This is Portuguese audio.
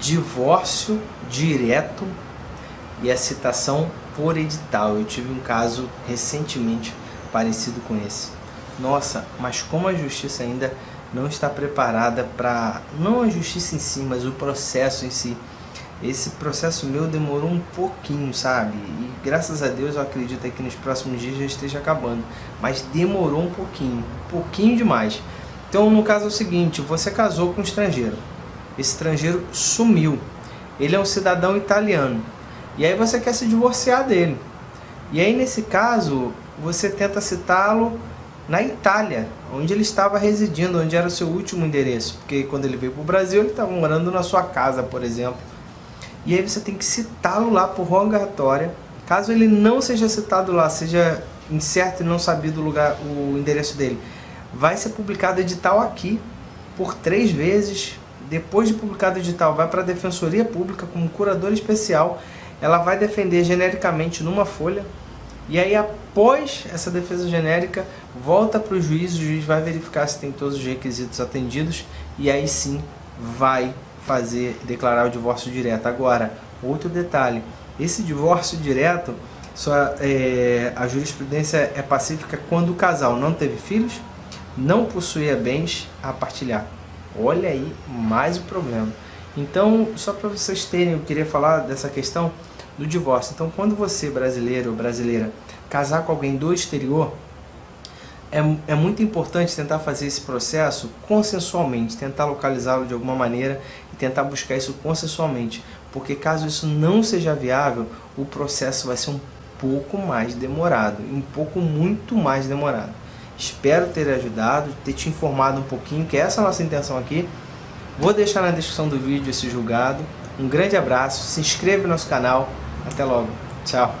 divórcio direto e a citação por edital. Eu tive um caso recentemente parecido com esse. Nossa, mas como a justiça ainda não está preparada para não a justiça em si, mas o processo em si. Esse processo meu demorou um pouquinho, sabe? E graças a Deus eu acredito que nos próximos dias já esteja acabando. Mas demorou um pouquinho, um pouquinho demais. Então, no caso é o seguinte: você casou com um estrangeiro. Estrangeiro sumiu. Ele é um cidadão italiano. E aí você quer se divorciar dele. E aí, nesse caso, você tenta citá-lo na Itália, onde ele estava residindo, onde era o seu último endereço. Porque quando ele veio para o Brasil, ele estava morando na sua casa, por exemplo. E aí você tem que citá-lo lá por rogatória. Caso ele não seja citado lá, seja incerto e não sabido o lugar, o endereço dele, vai ser publicado edital aqui por três vezes. Depois de publicado o edital, vai para a Defensoria Pública como curador especial. Ela vai defender genericamente numa folha. E aí, após essa defesa genérica, volta para o juiz. O juiz vai verificar se tem todos os requisitos atendidos. E aí sim vai fazer declarar o divórcio direto. Agora, outro detalhe: esse divórcio direto, só, é, a jurisprudência é pacífica quando o casal não teve filhos, não possuía bens a partilhar. Olha aí mais o problema. Então, só para vocês terem, eu queria falar dessa questão do divórcio. Então, quando você, brasileiro ou brasileira, casar com alguém do exterior, é, é muito importante tentar fazer esse processo consensualmente, tentar localizá-lo de alguma maneira e tentar buscar isso consensualmente, porque caso isso não seja viável, o processo vai ser um pouco mais demorado, um pouco muito mais demorado. Espero ter ajudado, ter te informado um pouquinho, que essa é a nossa intenção aqui. Vou deixar na descrição do vídeo esse julgado. Um grande abraço, se inscreva no nosso canal. Até logo. Tchau.